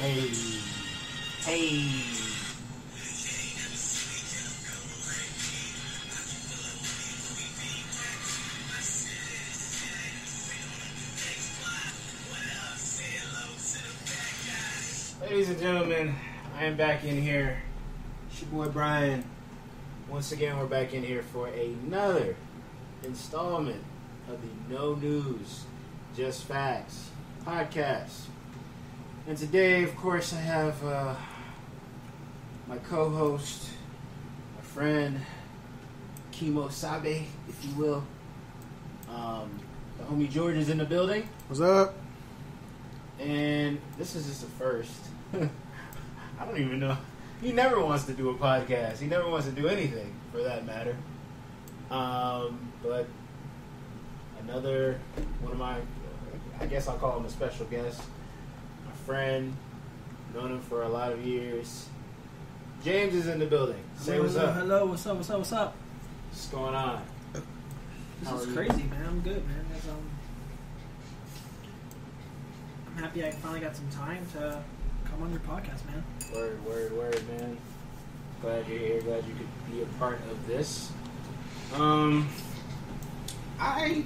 Hey. Hey. Ladies and gentlemen, I am back in here. It's your boy Brian. Once again, we're back in here for another installment of the No News, Just Facts podcast. And today, of course, I have uh, my co host, my friend, Kimo Sabe, if you will. Um, the homie George is in the building, What's up? and this is just the first. I don't even know. He never wants to do a podcast. He never wants to do anything, for that matter. Um, but another one of my, I guess I'll call him a special guest, friend, known him for a lot of years. James is in the building. Say hello, what's up. Hello, what's up? What's up? What's up? What's going on? This How is are you? crazy, man. I'm good, man. Um, I'm happy I finally got some time to come on your podcast, man. Word, word, word, man. Glad you're here. Glad you could be a part of this. Um, I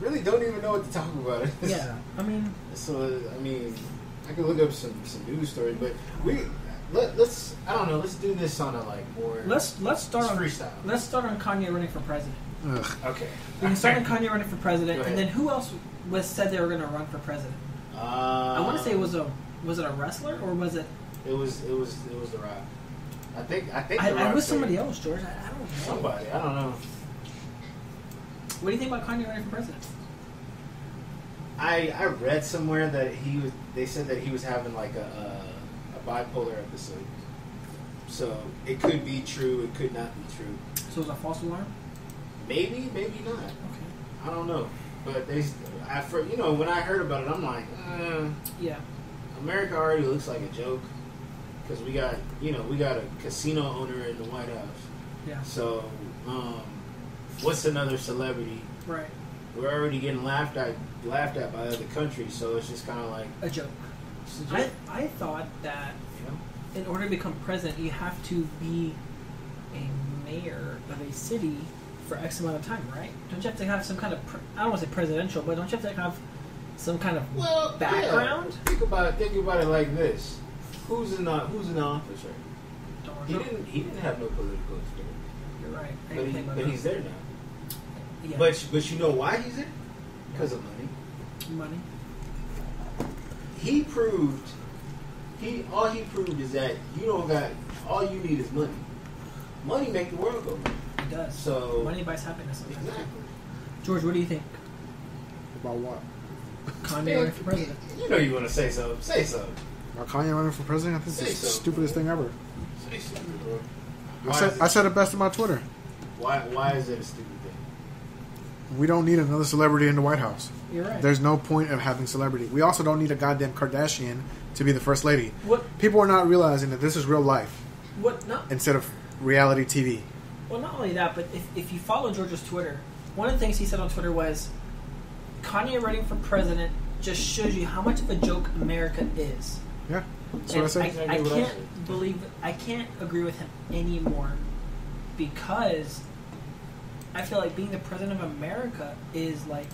really don't even know what to talk about. Yeah, I mean, So I mean, I could look up some some news stories, but we let, let's I don't know. Let's do this on a like more. let's let's start let's on freestyle. let's start on Kanye running for president. Ugh. Okay. We can start on Kanye running for president, and then who else was said they were going to run for president? Uh, I want to say it was a was it a wrestler or was it? It was it was it was the Rock. I think I think I, the I Rock was said- somebody else, George. I, I don't know. Somebody I don't know. What do you think about Kanye running for president? I I read somewhere that he was. They said that he was having like a a, a bipolar episode. So it could be true. It could not be true. So it was a false alarm. Maybe, maybe not. Okay. I don't know. But they, I for you know when I heard about it, I'm like, uh, Yeah. America already looks like a joke because we got you know we got a casino owner in the White House. Yeah. So um, what's another celebrity? Right. We're already getting laughed at laughed at by other countries. So it's just kind of like A joke. it's a I joke, I thought that you know. in order to become president, you have to be a mayor of a city for X amount of time, right? Don't you have to have some kind of pre- I don't want to say presidential, but don't you have to have some kind of Well, background? Yeah. Think about it. Think about it like this: Who's in the Who's in the office right? He didn't. He didn't have no political experience, You're right. But, he, but he's there now. yeah. But but you know why he's there? Because of money. money. He proved. He all he proved is that you don't got all you need is money. Money make the world go. round. It does. So money buys happiness. Sometimes. exactly. George, what do you think? About what? Kanye running for president. You know you want to say so. Say so. About Kanye running for president? I think Say it's the so. stupidest thing ever. Say so, bro. I said, is I said it best on my Twitter. Why why is it a stupid thing? We don't need another celebrity in the White House. You're right. There's no point of having celebrity. We also don't need a goddamn Kardashian to be the first lady. what? People are not realizing that this is real life What? Not instead of reality TV. Well, not only that, but if, if you follow George's Twitter, one of the things he said on Twitter was Kanye running for president just shows you how much of a joke America is. Yeah, that's and what I said. I, I I can't believe I can't agree with him anymore because I feel like being the president of America is like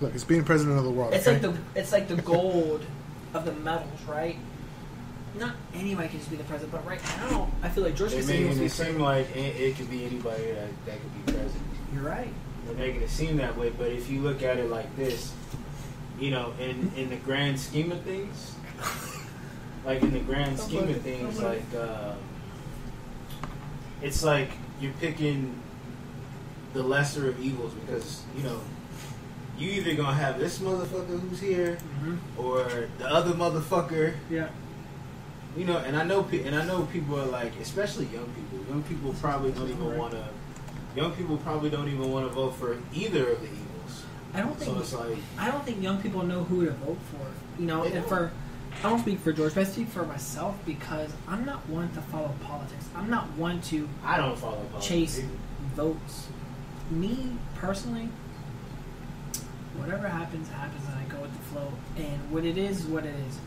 Look, it's being president of the world. it's okay? like the it's like the gold of the medals, right? Not anybody can just be the president, but right now I feel like George They're making it be seem like it, it could be anybody that, that could be president. You're right. They're making it seem that way, but if you look at it like this, you know, in in the grand scheme of things, like in the grand scheme of things, like uh, it's like you're picking the lesser of evils because you know you either gonna have this motherfucker who's here Mm-hmm. or the other motherfucker Yeah. you know, and I know, and I know people are like, especially young people. Young people probably don't even want to. Young people probably don't even want to vote for either of the evils. I don't think So it's like, I don't think young people know who to vote for. You know, and don't. for I don't speak for George, but I speak for myself because I'm not one to follow politics. I'm not one to I don't follow politics. chase votes. Me personally, whatever happens, happens, and I go with the flow. And what it is, what it is.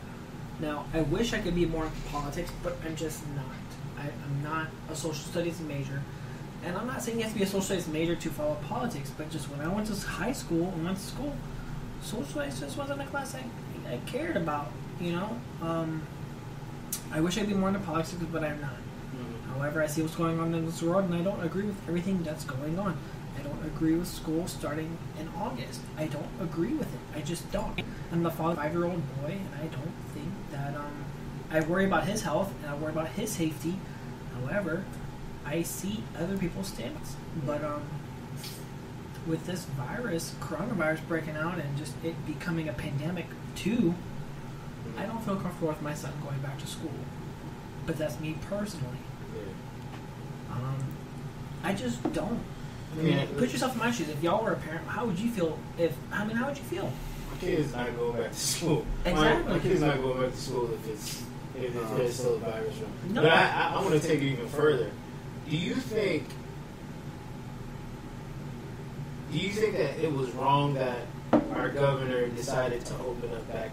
Now, I wish I could be more into politics, but I'm just not. I, I'm not a social studies major. And I'm not saying you have to be a social studies major to follow politics, but just when I went to high school and went to school, social studies just wasn't a class I, I cared about, you know? Um, I wish I'd be more into politics, but I'm not. However, I see what's going on in this world, and I don't agree with everything that's going on. I don't agree with school starting in August. I don't agree with it. I just don't. I'm the father of a five-year-old boy, and I don't think that. Um, I worry about his health and I worry about his safety. However, I see other people's stands. But um, with this virus, coronavirus breaking out, and just it becoming a pandemic too, I don't feel comfortable with my son going back to school. But that's me personally. Um, I just don't. I mean, Yeah. put yourself in my shoes. If y'all were a parent, how would you feel? If I mean, how would you feel? My kid's not going back to school. My- Exactly. My, kid's not going back to school if it's if No. there's still a virus. Around. No. But I, I, I want to take it even further. Do you think? Do you think that it was wrong that our governor decided to open up back?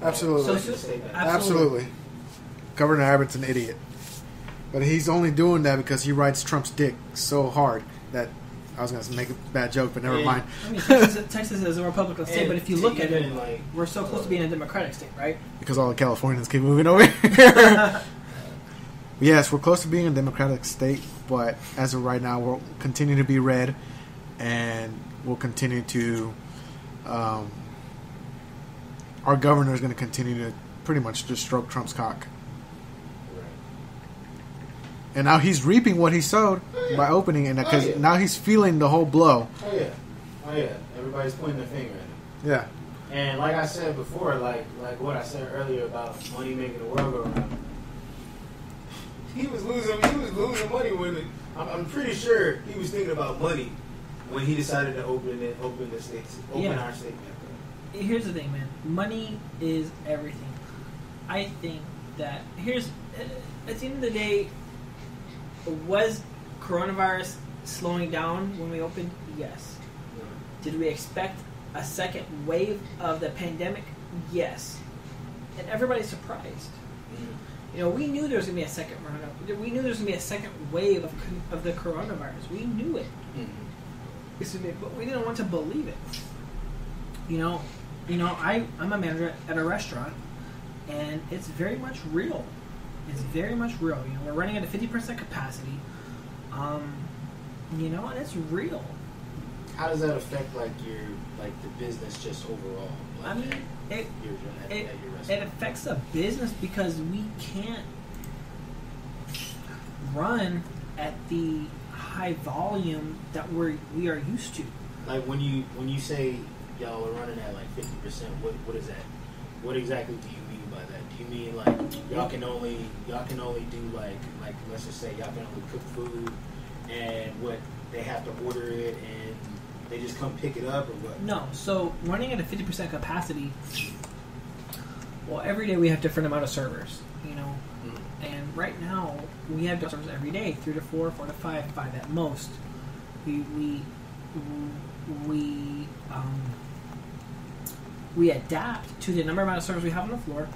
Absolutely. back- So- back? Absolutely. Absolutely. Governor Abbott's an idiot. But he's only doing that because he rides Trump's dick so hard that I was going to make a bad joke, but never Yeah. mind. I mean, Texas, Texas is a Republican state, And but if you look at it, like, we're so close to being a Democratic state, right? Because all the Californians keep moving over here. yes, we're close to being a democratic state, but as of right now, we'll continue to be red, and we'll continue to. Um, our governor is going to continue to pretty much just stroke Trump's cock. Right. And now he's reaping what he sowed by opening it because Oh, yeah. now he's feeling the whole blow. Oh yeah, oh yeah. Everybody's pointing their finger at him. Yeah. And like I said before, like like what I said earlier about money making the world go round. He was losing. He was losing money when it, I'm, I'm pretty sure he was thinking about money when he decided to open it, open the states, open Yeah. our state back Here's the thing, man. Money is everything. I think that here's at the end of the day, was coronavirus slowing down when we opened? Yes. Did we expect a second wave of the pandemic? Yes. And everybody's surprised. You know, we knew there was going to be a second run up. We knew there was going to be a second wave of, of the coronavirus. We knew it. Mm-hmm. Me, but we didn't want to believe it. You know, you know, I, I'm a manager at a restaurant, and it's very much real. It's very much real. You know, we're running at a 50% capacity. Um, you know, and it's real. How does that affect like your like the business just overall? Like, I mean, it at, it, at it affects the business because we can't run at the high volume that we're we are used to. Like when you when you say y'all are running at like fifty percent, what what is that? What exactly do you mean by that? Do you mean like y'all can only y'all can only do like like let's just say y'all can only cook food and what they have to order it and they just come pick it up or what? No, so running at a fifty percent capacity. Well, every day we have different amount of servers, you know, Mm. and right now we have servers every day, three to four, four to five, five at most. We we we um, we adapt to the number amount of servers we have on the floor,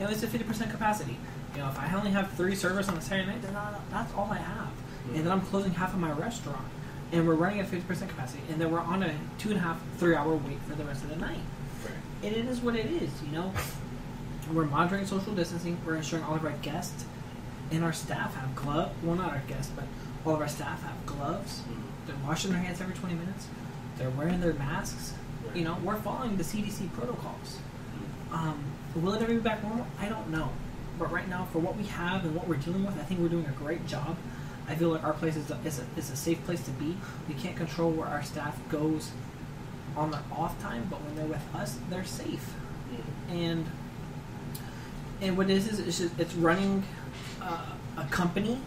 and it's a fifty percent capacity. You know, if I only have three servers on a Saturday night, then I- that's all I have, and then I'm closing half of my restaurant, and we're running at fifty percent capacity, and then we're on a two and a half, three hour wait for the rest of the night. Right. And it is what it is, you know. We're monitoring social distancing. We're ensuring all of our guests and our staff have gloves. Well, not our guests, but all of our staff have gloves. Mm. They're washing their hands every 20 minutes. They're wearing their masks. Right. You know, we're following the CDC protocols. Mm. Um, will it ever be back normal? I don't know. But right now, for what we have and what we're dealing with, I think we're doing a great job. I feel like our place is a, is a, is a safe place to be. We can't control where our staff goes on their off time, but when they're with us, they're safe. And and what it is is it's, just, it's running uh, a company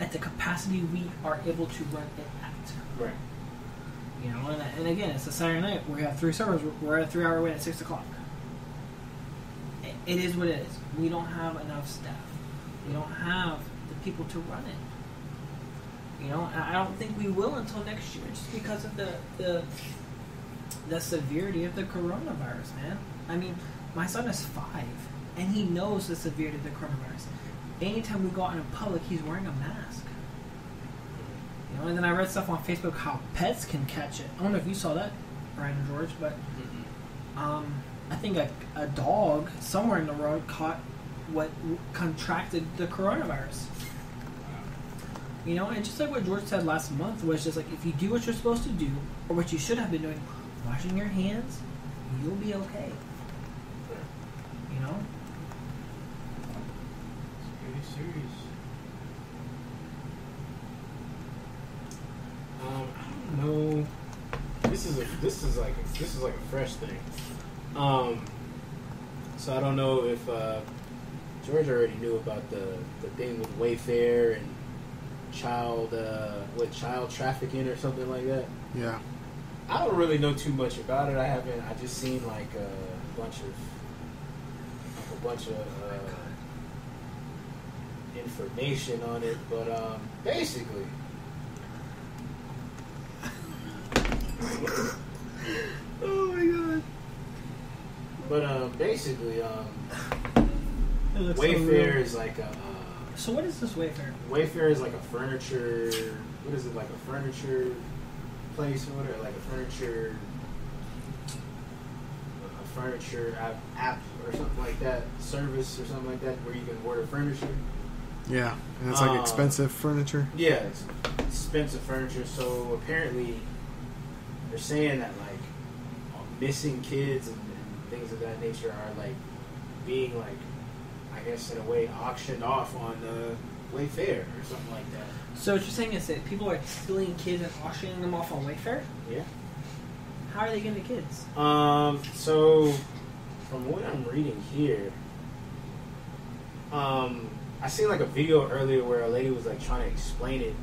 at the capacity we are able to run it at. Right. You know, and, and again, it's a Saturday night. We have three servers. We're- We're at a three-hour wait at six o'clock. It- is what it is. We don't have enough staff. We don't have the people to run it. You know, I don't think we will until next year, just because of the the the severity of the coronavirus, man. I mean, my son is five, and he knows the severity of the coronavirus. Anytime we go out in public, he's wearing a mask. You know, and then I read stuff on Facebook how pets can catch it. I don't know if you saw that, Brian and George, but um, I think a, a dog somewhere in the world caught what contracted the coronavirus. You know, and just like what George said last month was just like if you do what you're supposed to do, or what you should have been doing, washing your hands, you'll be okay. You know? It's pretty serious. Um, I don't know. This is a this is like this is like a fresh thing. Um, so I don't know if uh, George already knew about the the thing with Wayfair and child uh, what child trafficking or something like that. Yeah. I don't really know too much about it. I haven't. I just seen like a bunch of like a bunch of uh, information on it, but um, basically, Oh my god. But um, basically, um, It looks so Wayfair real. is like a uh, So what is this Wayfair? Wayfair is like a furniture. What is it like a furniture place or whatever? Like a furniture. A furniture app, app or something like that, service or something like that, where you can order furniture. Yeah, and it's like Uh, expensive furniture. Yeah, it's expensive furniture. So apparently, they're saying that like missing kids and, and things of that nature are like being like, I guess in a way auctioned off on uh, Wayfair or something like that. So what you're saying is that people are stealing kids and auctioning them off on Wayfair? Yeah. How are they getting the kids? Um. So, from what I'm reading here, um, I seen like a video earlier where a lady was like trying to explain it,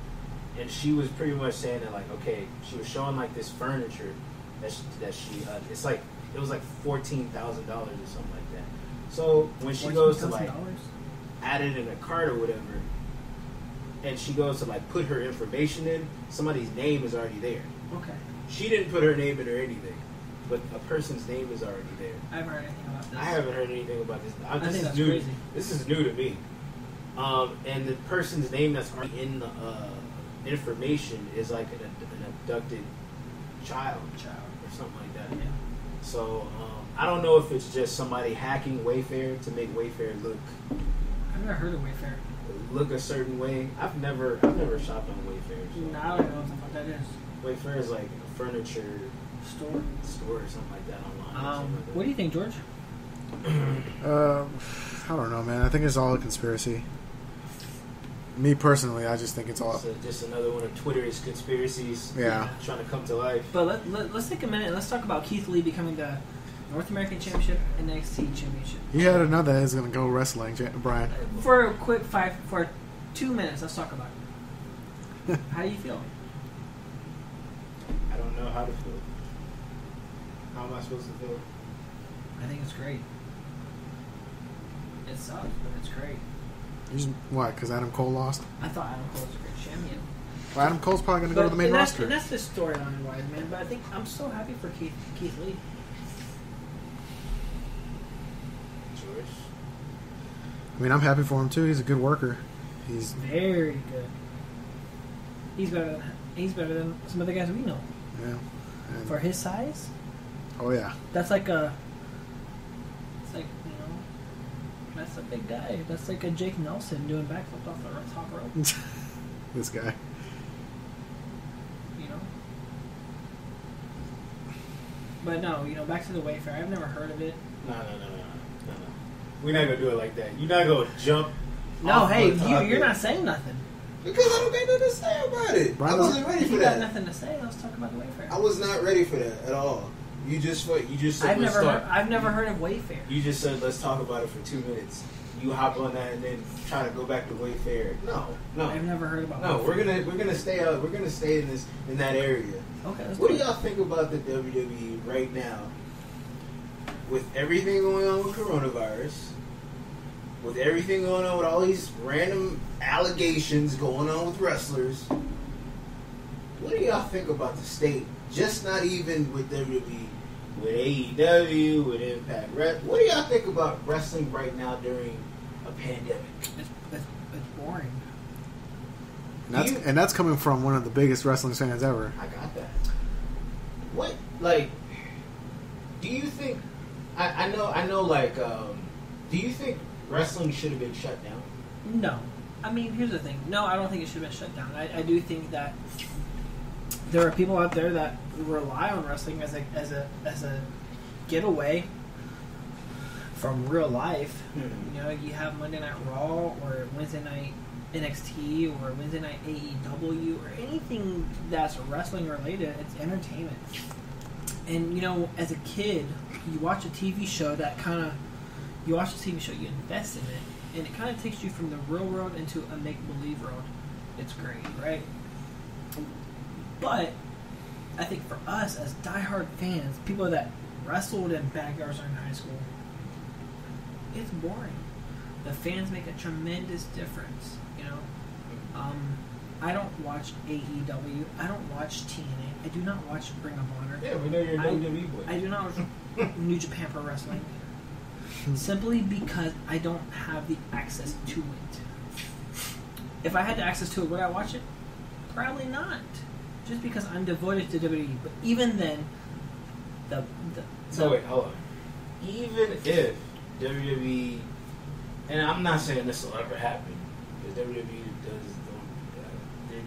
and she was pretty much saying that like, okay, she was showing like this furniture that she, that she uh, it's like it was like fourteen thousand dollars or something like that. So when she goes to like add it in a card or whatever, and she goes to like put her information in, somebody's name is already there. Okay. She didn't put her name in or anything, but a person's name is already there. I haven't heard anything about this. I haven't heard anything about this. I, this is new. crazy. This is new to me. Um, and the person's name that's already in the uh, information is like an, an abducted child, Child. or something like that. Yeah. So um, I don't know if it's just somebody hacking Wayfair to make Wayfair look I've never heard of Wayfair. look a certain way. I've never I've never shopped on Wayfair. So. No, I don't know what that is. Wayfair is like a furniture Store. store or something like that online. or Um, something like that. what do you think, George? Uh, I don't know, man. I think it's all a conspiracy. Me personally, I just think it's all. So just another one of Twitter's conspiracies. Yeah. Trying to come to life. But let, let, let's take a minute and let's talk about Keith Lee becoming the North American Championship and NXT Championship. You had another that is going to go wrestling, Brian. Uh, for a quick five, for two minutes, let's talk about it. How do you feel? I don't know how to feel. How am I supposed to feel? I think it's great. It sucks, but it's great. You just, what? Because Adam Cole lost. I thought Adam Cole was a great champion. Well, Adam Cole's probably going to go to the main and that's, roster. And that's the storyline wise, man. But I think I'm so happy for Keith Keith Lee. George? I mean, I'm happy for him too. He's a good worker. He's Very good. He's better than he's better than some of the guys we know. yeah. And- For his size, oh yeah. that's like a. It's like you know, that's a big guy. That's like a Jake Nelson doing backflips off the top rope. this guy. You know. But no, you know, back to the Wayfair. I've never heard of it. No, no, no, no, no, no, no. We're not gonna do it like that. You're not gonna jump. No, off hey, the you, you're not saying nothing. Because I don't got nothing to say about it. Brian I wasn't ready If for you got nothing to say, let's talk about the Wayfair. I was not ready for that at all. You just what? You just said I've never talk. heard, I've never heard of Wayfair. You just said let's talk about it for two minutes. You hop on that and then try to go back to Wayfair. No, no, I've never heard about. no. Wayfair. We're gonna we're gonna stay out. We're gonna stay in this in that area. Okay, What do do y'all think about the WWE right now? With everything going on with coronavirus, with everything going on with all these random allegations going on with wrestlers, what do y'all think about the state? Just not even with WWE, with AEW, with Impact. Re- What do y'all think about wrestling right now during a pandemic? It's, it's, it's boring. And that's, You- and that's coming from one of the biggest wrestling fans ever. I got that. What like? Do you think? I, I know. I know. Like, um, do you think wrestling should have been shut down? No. I mean, here's the thing. No, I don't think it should have been shut down. I, I do think that there are people out there that rely on wrestling as a as a as a getaway from real life. Hmm. You know, you have Monday Night Raw or Wednesday Night NXT or Wednesday Night AEW or anything that's wrestling related. It's entertainment. And you know, as a kid, you watch a TV show that kind of you watch a TV show, you invest in it, and it kind of takes you from the real world into a make believe world. It's great, right? But I think for us as diehard fans, people that wrestled in backyards in high school, it's boring. The fans make a tremendous difference, you know. Um, I don't watch AEW. I don't watch TNA. I do not watch Ring of Honor. Yeah, we know you're a I- WWE boy. I do not watch New Japan Pro Wrestling simply because I don't have the access to it. If I had the access to it, would I watch it? Probably not. Just because I'm devoted to WWE. But even then, the the, So the- wait, hold on. Even if WWE, and I'm not saying this will ever happen, because WWE does,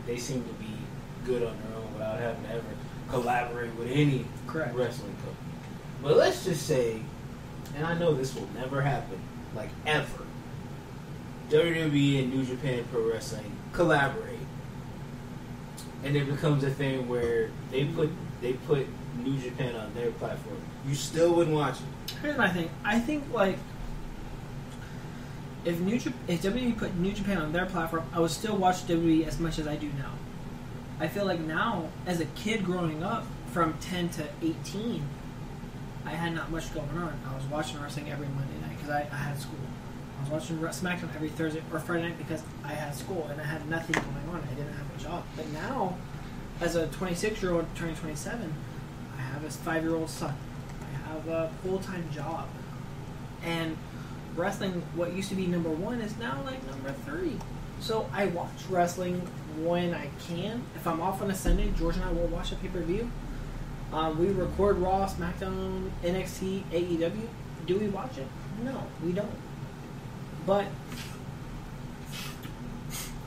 they, they seem to be good on their own without having to ever collaborate with any correct. wrestling company. But let's just say, and I know this will never happen, like ever. WWE and New Japan Pro Wrestling collaborate, and it becomes a thing where they put they put New Japan on their platform. You still wouldn't watch it. Here's my thing. I think like if New Jap- if WWE put New Japan on their platform, I would still watch WWE as much as I do now. I feel like now, as a kid growing up from 10 to 18, I had not much going on. I was watching wrestling every Monday night because I, I had school. I was watching SmackDown every Thursday or Friday night because I had school and I had nothing going on. I didn't have a job. But now, as a 26 year old turning 27, I have a five year old son. I have a full time job. And wrestling, what used to be number one, is now like number three. So I watch wrestling when I can. If I'm off on a Sunday, George and I will watch a pay per view. Um, we record Raw, SmackDown, NXT, AEW. Do we watch it? No, we don't. But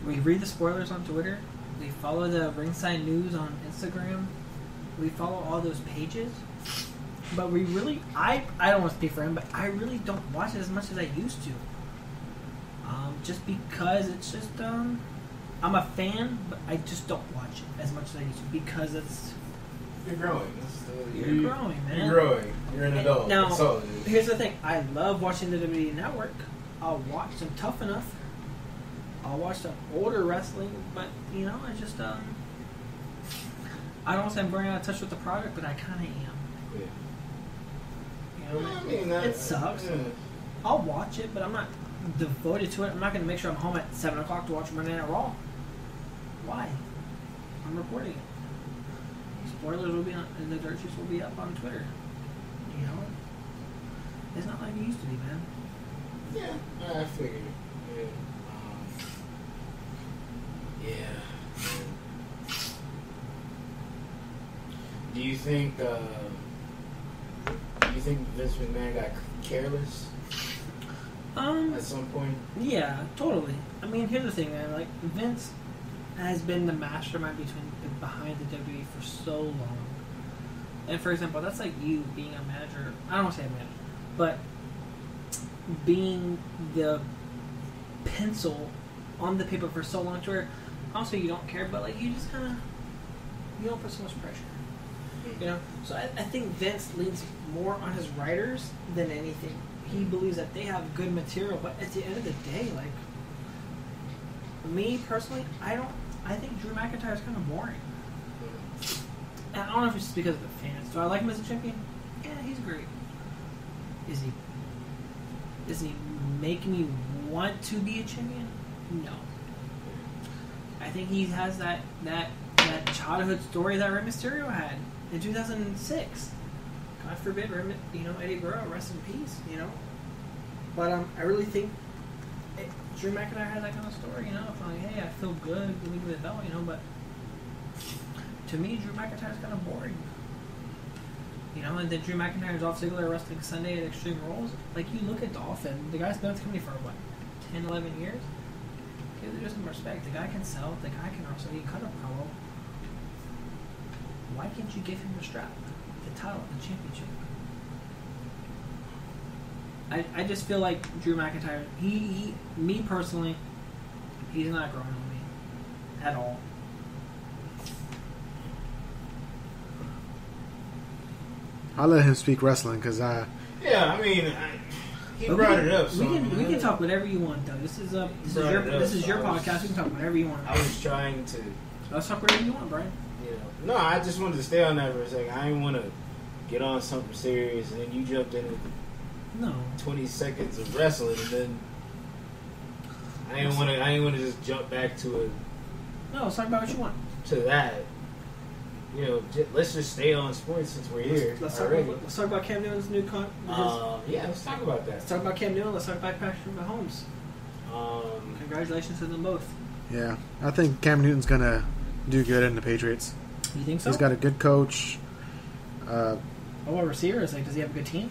we read the spoilers on Twitter. We follow the Ringside News on Instagram. We follow all those pages. But we really, I, I don't want to speak for him, but I really don't watch it as much as I used to. Um, just because it's just, um, I'm a fan, but I just don't watch it as much as I used to because it's You're growing. The- you're you- growing, man. You're growing. You're an adult. now- That's all it is. Here's the thing: I love watching the WWE Network. I'll watch some Tough Enough. I'll watch some older wrestling, but you know, I just um, I don't say I'm going out of touch with the product, but I kind of am. Yeah. You know, I mean, that, it sucks. yeah. I'll watch it, but I'm not devoted to it. I'm not going to make sure I'm home at seven o'clock to watch Monday Night Raw. Why? I'm recording it. Spoilers will be on, and the dirt sheets will be up on Twitter. You know, it's not like it used to be, man. Yeah, I figured. Yeah. Um, yeah. Do you think? Uh, do you think Vince McMahon got careless Um, at some point? yeah, totally. I mean, here's the thing, man. Like Vince has been the mastermind between behind the WWE for so long. And for example, that's like you being a manager. I don't want to say a manager, but being the pencil on the paper for so long to where also you don't care, but like you just kind of you don't put so much pressure. You know, so I, I think Vince leans more on his writers than anything. He believes that they have good material, but at the end of the day, like me personally, I don't. I think Drew McIntyre is kind of boring. And I don't know if it's just because of the fans. Do I like him as a champion? Yeah, he's great. Is he? Does he make me want to be a champion? No. I think he has that that that childhood story that Rey Mysterio had in 2006. God forbid, rem- you know, Eddie Guerrero, rest in peace, you know. But um, I really think it, Drew McIntyre has that kind of story, you know. It's like, hey, I feel good, give the belt, you know. But to me, Drew McIntyre's kind of boring. You know, and then Drew McIntyre's Dolph Ziggler wrestling Sunday at Extreme Rules. Like, you look at Dolphin, the guy's been with the company for what, 10, 11 years? Give the some respect. The guy can sell, the guy can wrestle, he can cut a promo. Why can't you give him the strap, the title, the championship? I, I just feel like Drew McIntyre, he, he, me personally, he's not growing on me at all. I'll let him speak wrestling because I. Yeah, I mean, I, he But brought we, it up. We can we can uh, talk whatever you want though. This is a this is your up, this is so your was- podcast. We can talk whatever you want. I was trying to, Let's talk whatever you want, Brian. you know, no, I just wanted to stay on that for a second. I didn't want to get on something serious, and then you jumped in with No, 20 seconds of wrestling, and then I didn't want to. I didn't want to just jump back to it no. Let's talk about what you want. to that. You know, j- let's just stay on sports since we're here Let's, let's talk about let's talk about Cam Newton's new con. his- Um, yeah, let's talk about that. let's talk about Cam Newton. Let's talk about Patrick Mahomes. Um, Congratulations to them both. Yeah, I think Cam Newton's gonna do good in the Patriots. You think so? He's got a good coach. Uh, Oh, what receivers? Like, does he have a good team?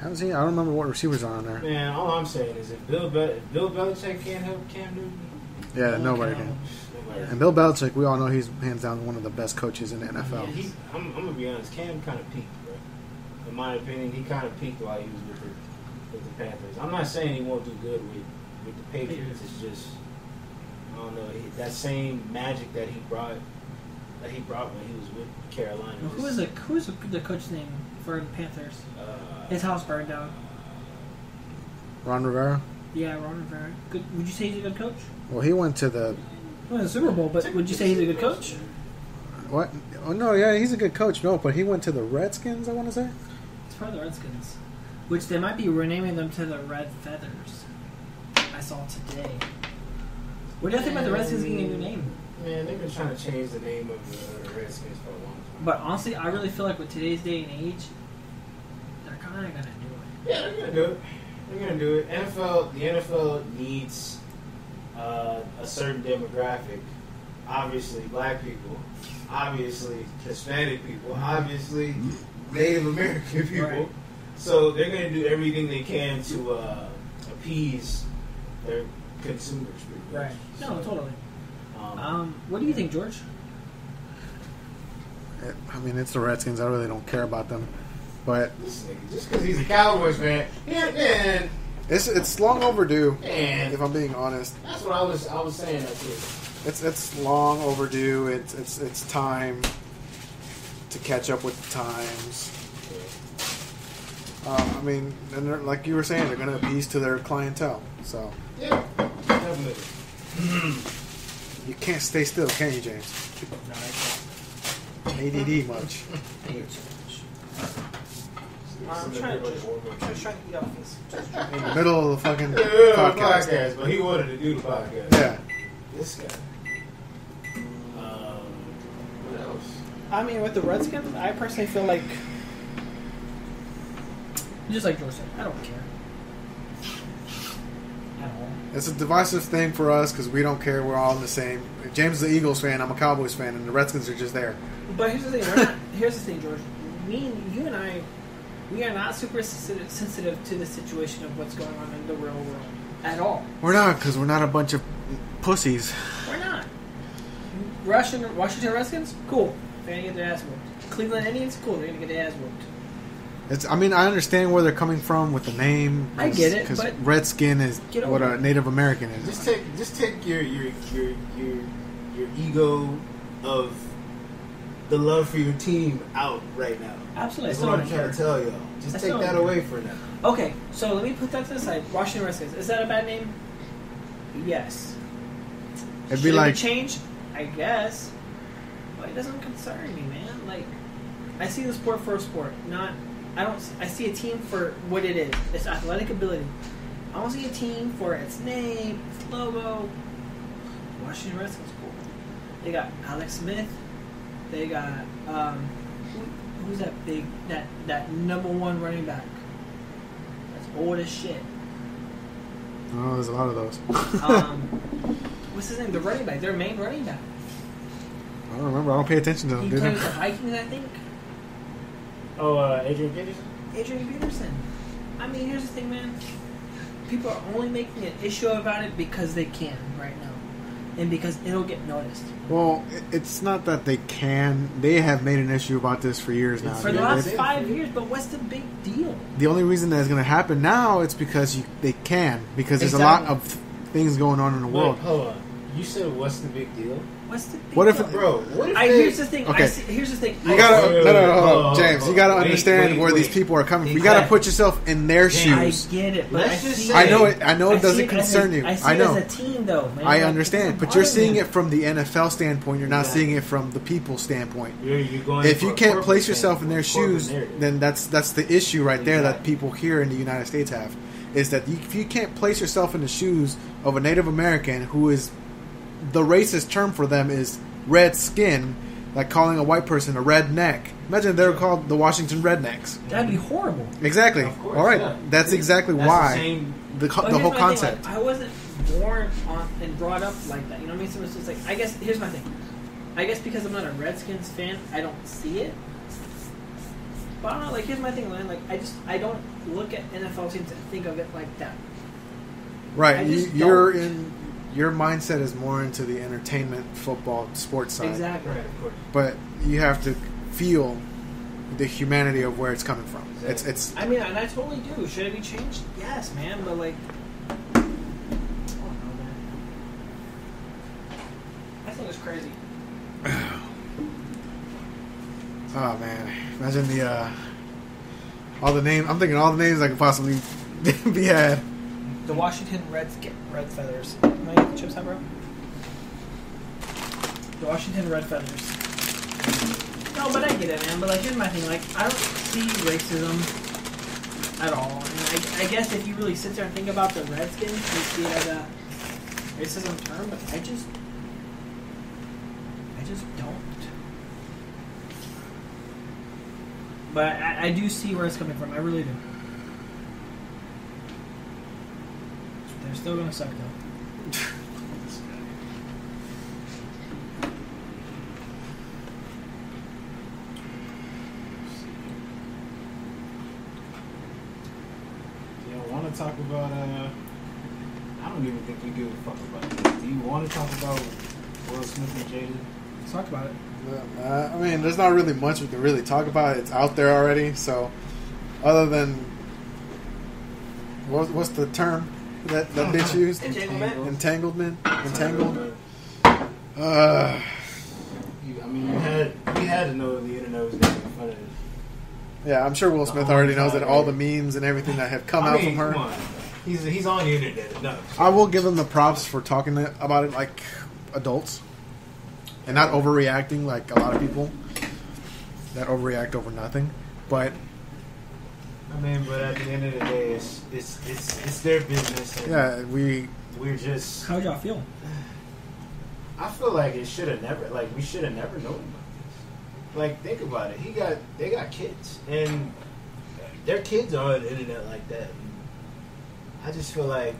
haven't seen. I don't remember what receivers are on there. man, all I'm saying is if Bill Bel- if Bill Belichick can't help Cam Newton, Yeah, nobody Cam. can. Nobody. And Bill Belichick, we all know he's hands down one of the best coaches in the Yeah, NFL. he, I'm, I'm gonna be honest. Cam kind of peaked, bro. In my opinion, he kind of peaked while he was with the with the Panthers. I'm not saying he won't do good with with the Patriots. It's just I don't know he, that same magic that he brought that he brought when he was with Carolina. Well, who is the who is the, the coach's name for the Panthers? Uh, His house burned down. Ron Rivera. Yeah, Ron Rivera. Good. Would you say he's a good coach? Well, he went to the He won the Super Bowl, but would you say he's a good coach? what? Oh no, yeah, he's a good coach. No, but he went to the Redskins. I want to say. It's probably the Redskins, which they might be renaming them to the Red Feathers. I saw today. What do you think about the Redskins getting a new name? Man, they've been trying to change the name of the, the Redskins for a long time. But honestly, I really feel like with today's day and age, they're kind of gonna do it. Yeah, they're gonna do it. They're gonna do it. NFL, the NFL needs uh, a certain demographic. Obviously, black people. Obviously, Hispanic people. Obviously, Native American people. Right. So they're gonna do everything they can to uh, appease their consumers. pretty much. No, So, totally. Um, Um, what do you think, George? I mean, it's the Redskins. I really don't care about them, but just because he's a Cowboys fan, yeah, man, it's it's long overdue. If I'm being honest, That's what I was. I was saying that too. it's it's long overdue. It's it's it's time to catch up with the times. Uh, I mean, and they're, like you were saying, they're going to appease to their clientele. So Yeah, definitely. you can't stay still, can you, James? No, ADD much. Thank you so much. I'm trying to just. I'm just trying to eat off this. In the middle of the fucking Yeah, yeah, podcast. podcast, but he wanted to do the podcast. Yeah. This guy. Um, what else? I mean, with the Redskins, I personally feel like, just like George said, I don't care at all. It's a divisive thing for us because we don't care. We're all in the same. James is the Eagles fan. I'm a Cowboys fan, and the Redskins are just there. But here's the thing. We're not, here's the thing, George. Me, and you, and I, we are not super sensitive, sensitive to the situation of what's going on in the real world at all. We're not because we're not a bunch of pussies. We're not. Russian, Washington Redskins, cool. They're gonna get their ass whooped. Cleveland Indians, cool. They're gonna get their ass whooped. It's. I mean, I understand where they're coming from with the name. I get it, because but- Redskin is what a. Native American is. Just take, just take your your your your your ego of the love for your team out right now. Absolutely. That's still what I'm trying care. to tell y'all. Just I take still that away for now. Okay, so let me put that to the side. Washington Redskins. Is that a bad name? Yes. It'd Should be it like change, I guess, but it doesn't concern me, man. Like, I see the sport for a sport, not. I don't. I see a team for what it is. Its athletic ability. I don't see a team for its name, its logo. Washington Redskins, cool. They got Alex Smith. They got um, who- who's that big that that number one running back? That's old as shit. Oh, there's a lot of those. Um, what's his name? The running back, their main running back. I don't remember. I don't pay attention to them, He dude. plays the Vikings, I think. Oh, uh, Adrian Peterson. Adrian Peterson. I mean, here's the thing, man. People are only making an issue about it because they can right now, and because it'll get noticed. Well, it's not that they can. They have made an issue about this for years now. For the last they- five years, but what's the big deal? the only reason that it's going to happen now it's because you, they can because there's a lot of things going on in the Wait, world. hold on. You said what's the big deal, What's the big What if bro? What if I, they, here's the thing. Okay. I see, here's the thing. You gotta wait, no no wait, no, wait, hold on, hold James. You gotta wait, understand wait, where these people are coming. from. You gotta put yourself in their James, I get it, but Let's I just see say- I know it. I know I it doesn't see as a- concern you. I see I it know. as a team, though. Man. I understand, it but you're seeing it from the NFL standpoint. You're not Exactly. seeing it from the people standpoint. You're, you're going If you can't place yourself in their shoes, then that's that's the issue right there that people here in the United States have. Is that if you can't place yourself in the shoes of a Native American who is the racist term for them is red skin, like calling a white person a redneck. Imagine they were called the Washington Rednecks. That'd be horrible. Exactly. Course, All right. yeah. That's exactly That's why the same the, co- the whole my thing, concept. like, I wasn't born on and brought up like that. You know what I mean? So it's just like I guess here's my thing. I guess because I'm not a Redskins fan, I don't see it. But I don't know, like here's my thing, man. Like I just I don't look at NFL teams and think of it like that. right. You, you're don't. in. Your mindset is more into the entertainment, football, sports side. Exactly. right, of course. but you have to feel the humanity of where it's coming from. It's it's I mean, and I totally do. Should it be changed? Yes, man. But like, I don't know, man. I think it's crazy. oh man, imagine the uh, all the names. I'm thinking all the names that could possibly be had. The Washington Reds Red Feathers. How many chips have bro? The Washington Red Feathers. No, but I get it, man. But like, here's my thing. Like, I don't see racism at all. And I, I guess if you really sit there and think about the Redskins, you see it as a racism term. But I just, I just don't. But I, I do see where it's coming from. I really do. They're still gonna suck though. You don't want to talk about. Uh, I don't even think we give a fuck about this. Do you want to talk about Will Smith and Jada? Let's talk about it. Uh, I mean, there's not really much we can really talk about. It's out there already. So, other than what, what's the term that that bitch used? Entanglement? Entanglement. Entangled. Uh, You, I mean, you had you had to know the internet was going to be fun of this. yeah, I'm sure Will Smith already knows that all the memes and everything that have come I out mean, from her. Come on. He's he's on the internet enough. I will give him the props for talking about it like adults and not overreacting like a lot of people that overreact over nothing. But I mean, but at the end of the day, it's it's it's, it's their business. And yeah, we we're just. How'd y'all feel? I feel like it should have never. Like we should have never known about this. Like think about it. He got they got kids, and their kids are on the internet like that. I just feel like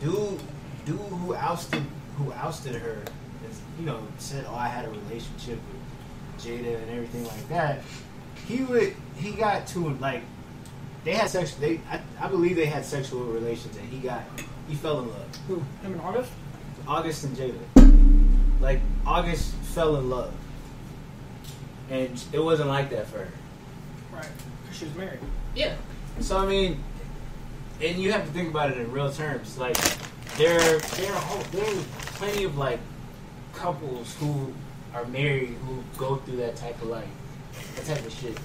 dude, dude who ousted who ousted her, is, you know, said, "Oh, I had a relationship with Jada and everything like that." He would he got to like they had sex. They I, I believe they had sexual relations, and he got he fell in love. Who? Him and August? August and Jada. Like August fell in love, and it wasn't like that for her. Right. Because she was married. Yeah. So I mean, and you have to think about it in real terms. Like there, there are whole- there are plenty of like couples who are married who go through that type of like that type of shit.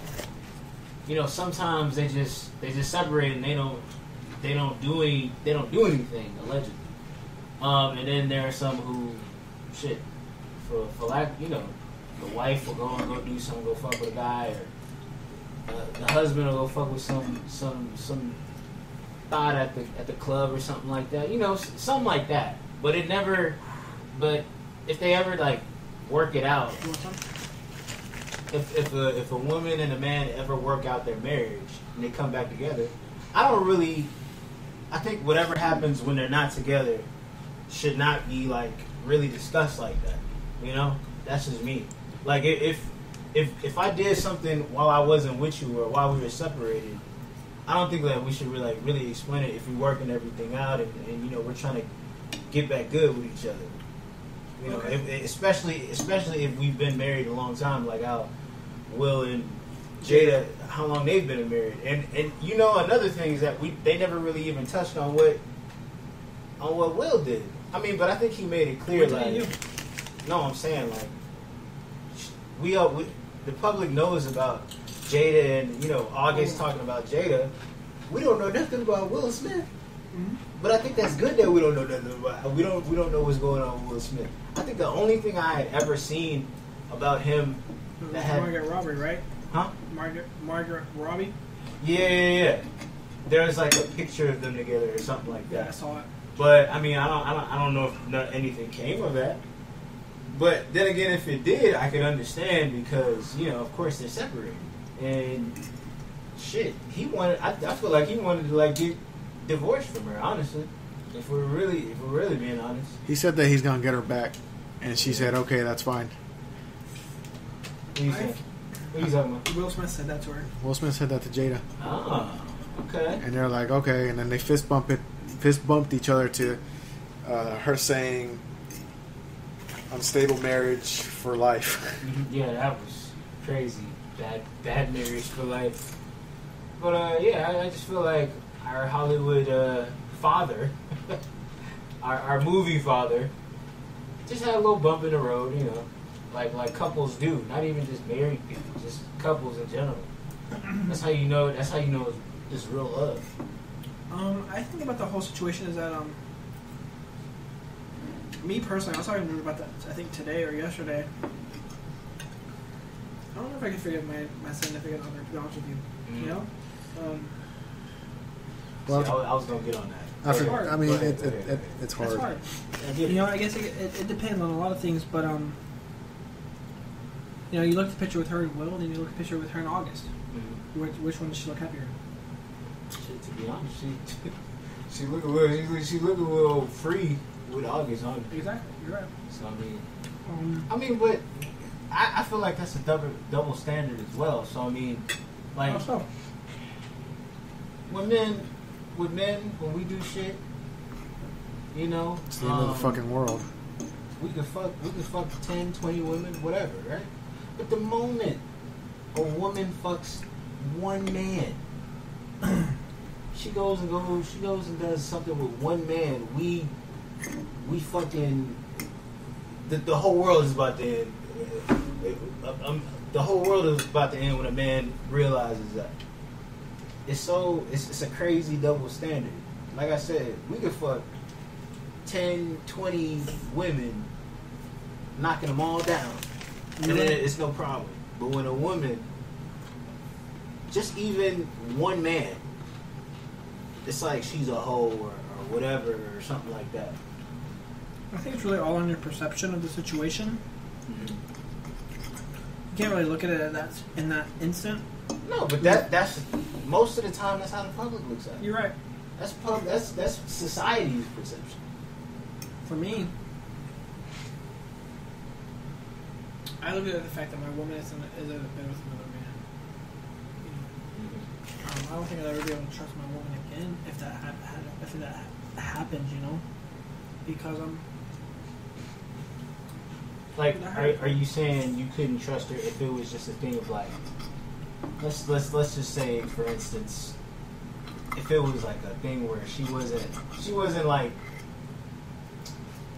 You know, sometimes they just they just separate and they don't they don't do any they don't do anything allegedly. Um, and then there are some who shit for for lack you know the wife will go and go do something go fuck with a guy or uh, the husband will go fuck with some some some thought at the at the club or something like that. You know, something like that. But it never. But if they ever like work it out? If if a if a woman and a man ever work out their marriage and they come back together, I don't really. I think whatever happens when they're not together should not be like really discussed like that. You know, that's just me. Like if if if I did something while I wasn't with you or while we were separated, I don't think that we should really like really explain it if we're working everything out and, and you know we're trying to get back good with each other. You know, Okay. if, especially especially if we've been married a long time, like how Will and Jada, how long they've been married, and and you know another thing is that we they never really even touched on what on what Will did. I mean, but I think he made it clear like no, I'm saying like we are we, the public knows about Jada and you know August talking about Jada. We don't know nothing about Will Smith. Mhm. But I think that's good that we don't know nothing about. We don't we don't know what's going on with Will Smith. I think the only thing I had ever seen about him, That had- Margaret Robbie, right? huh? Margaret Margaret Robbie. Yeah, yeah, yeah. There's like a picture of them together or something like Yeah, I that. saw it. But I mean, I don't, I don't, I don't know if no, anything came of that. But then again, if it did, I could understand because you know, of course, they're separated, and shit, he wanted. I, I feel like he wanted to like get divorced from her. Honestly, if we're really, if we're really being honest. He said that he's gonna get her back, and she said, "Okay, that's fine." What are you I- saying? What are you talking about? Will Smith said that to her. Will Smith said that to Jada, Ah, okay. and they're like, "Okay," and then they fist bump it, fist bumped each other to uh, her saying, "Unstable marriage for life." Yeah, that was crazy. Bad, bad marriage for life. But uh, yeah, I, I just feel like our Hollywood uh, father, our, our movie father, just had a little bump in the road. You know, like like couples do. Not even just married people, just couples in general. That's how you know. That's how you know it's, it's real love. Um, I think about the whole situation is that um, me personally, I was talking about that. I think today or yesterday. I don't know if I can forgive my, my significant other. To be honest with you, you know, um, Well, See, I, was- I was gonna get on that. I, It's hard. I mean, Go it, it, it, it's hard. it's hard. You know, I guess it, it, it depends on a lot of things, but um, you know, you look at the picture with her in Will, and then you look at the picture with her in August. Mhm. Which, which one does she look happier? Shit, to be honest, she she look a little she, she look a little free with August on. Exactly, you're right. So I mean, Um, I mean, but I, I feel like that's a double double standard as well. So I mean, like how so? when men with men when we do shit, you know, It's the end of the um, fucking world. we could fuck we could fuck 10, 20 women, whatever, right? But the moment a woman fucks one man, she goes and goes, she goes and does something with one man. We, we fucking, the, the whole world is about to end. Uh, um, the whole world is about to end when a man realizes that. It's so, it's, it's a crazy double standard. Like I said, we could fuck 10, 20 women, knocking them all down, and then it's no problem. But when a woman, just even one man, it's like she's a hoe or, or whatever or something like that. I think it's really all on your perception of the situation. You can't really look at it at that in that instant. No, but that that's most of the time that's how the public looks at it. You're right. That's pub, that's that's society's perception. For me, I look at the fact that my woman is, in, is a, been with another man. You know, um, I don't think I'll ever be able to trust my woman again if that had if that ha- happens. You know, because I'm Like, are, are you saying you couldn't trust her if it was just a thing of like, let's let's let's just say, for instance, if it was like a thing where she wasn't she wasn't like,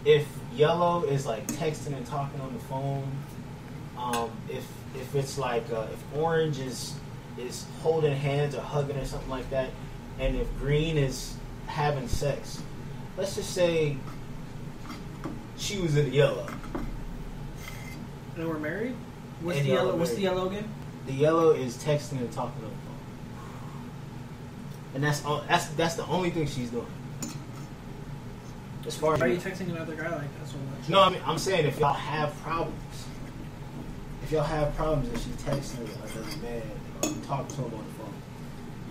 if yellow is like texting and talking on the phone, um, if if it's like uh, if orange is is holding hands or hugging or something like that, and if green is having sex, let's just say she was in yellow. and we're married. What's And the yellow? What's the yellow again? The yellow is texting and talking on the phone, and that's all. That's that's the only thing she's doing. As far as are you texting another guy like that so much? no, I mean I'm saying if y'all have problems, if y'all have problems and she texts him like a man or talk to him on the phone.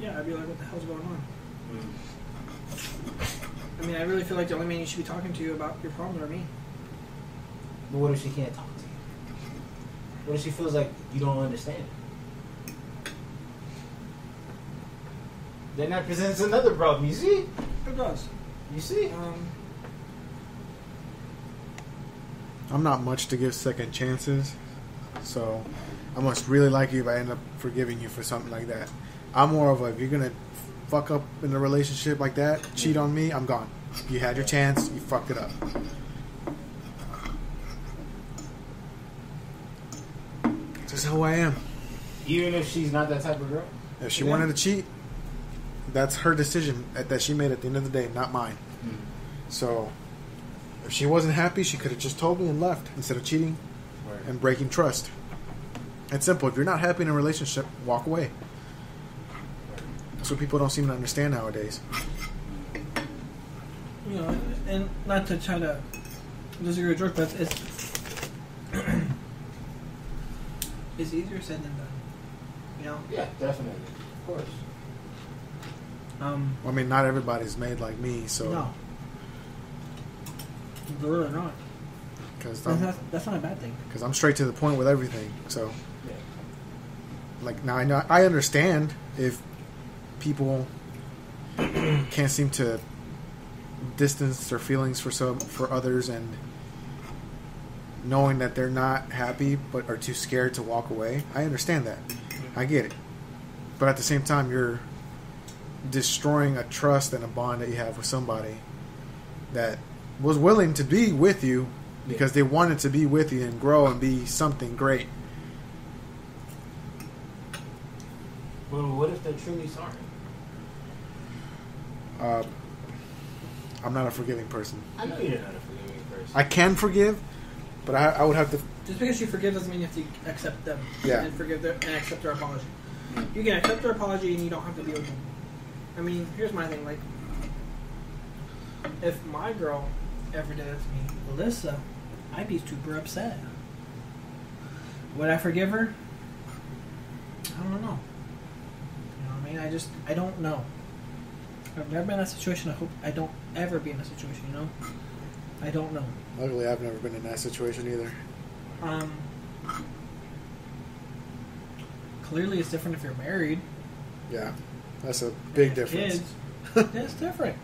Yeah, I'd be like, what the hell's going on? Mm. I mean, I really feel like the only man you should be talking to about your problems are me. But what if she can't talk to you? What if she feels like you don't understand? Then that presents another problem. You see? It does. You see? Um, I'm not much to give second chances, so I must really like you if I end up forgiving you for something like that. I'm more of a if you're gonna fuck up in a relationship like that, cheat on me, I'm gone. You had your chance, you fucked it up. Just who I am. Even if she's not that type of girl. If she Yeah. wanted to cheat, that's her decision that that she made at the end of the day, not mine. Mm. So, if she wasn't happy, she could have just told me and left instead of cheating and breaking trust. It's simple. If you're not happy in a relationship, walk away. That's what people don't seem to understand nowadays. you know, and not to try to disagree with George, but it's it's easier said than done. You know, Yeah, definitely. Of course. um, I mean, not everybody's made like me, so no, they're really not. Because That's not, that's not a bad thing. cause I'm straight to the point with everything. So, Yeah. like now I know I understand if people can't seem to distance their feelings for some for others and knowing that they're not happy but are too scared to walk away. I understand that. Mm-hmm. I get it. But at the same time you're destroying a trust and a bond that you have with somebody that was willing to be with you because they wanted to be with you and grow and be something great. Well, what if they're truly sorry? Uh, I'm not a forgiving person. I know you're not a forgiving person. I can forgive, but I, I would have to. Just because you forgive doesn't mean you have to accept them Yeah. and forgive their and accept their apology. You can accept their apology and you don't have to deal with them. I mean, here's my thing: like, if my girl ever did it to me, Melissa, I'd be super upset. Would I forgive her? I don't know. You know what I mean? I just I don't know. I've never been in that situation. I hope I don't ever be in that situation. You know, I don't know. Luckily, I've never been in that situation either. Um, clearly, it's different if you're married. Yeah, that's a big difference. Kids. it's different.